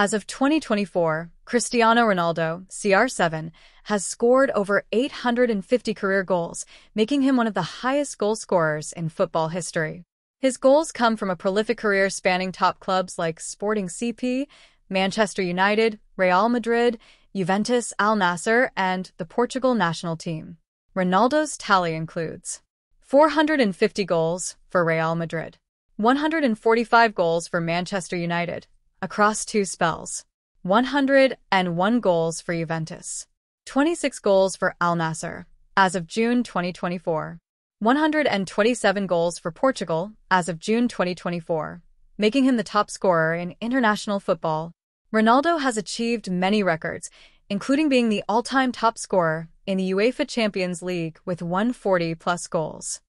As of 2024, Cristiano Ronaldo, CR7, has scored over 850 career goals, making him one of the highest goal scorers in football history. His goals come from a prolific career spanning top clubs like Sporting CP, Manchester United, Real Madrid, Juventus Al Nassr, and the Portugal national team. Ronaldo's tally includes 450 goals for Real Madrid, 145 goals for Manchester United across two spells, 101 goals for Juventus, 26 goals for Al Nassr as of June 2024. 127 goals for Portugal as of June 2024, making him the top scorer in international football. Ronaldo has achieved many records, including being the all-time top scorer in the UEFA Champions League with 140 plus goals.